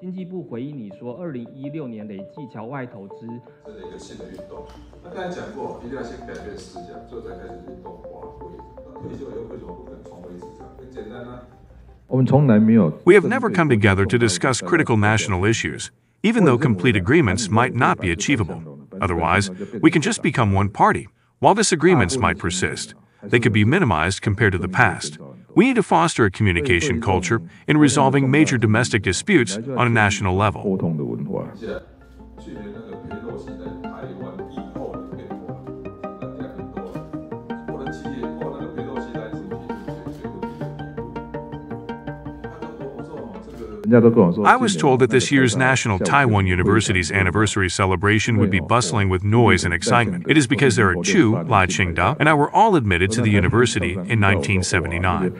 经济部回应你说，二零一六年累计侨外投资这是一个新的运动。那刚才讲过，一定要先改变思想，之后再开始运动花费。那退休以后为什么不肯重回职场？很简单啊。 We have never come together to discuss critical national issues, even though complete agreements might not be achievable. Otherwise, we can just become one party. While disagreements might persist, they could be minimized compared to the past. We need to foster a communication culture in resolving major domestic disputes on a national level. I was told that this year's National Taiwan University's anniversary celebration would be bustling with noise and excitement. It is because there are Chu, Lai Ching-te, and I were all admitted to the university in 1979.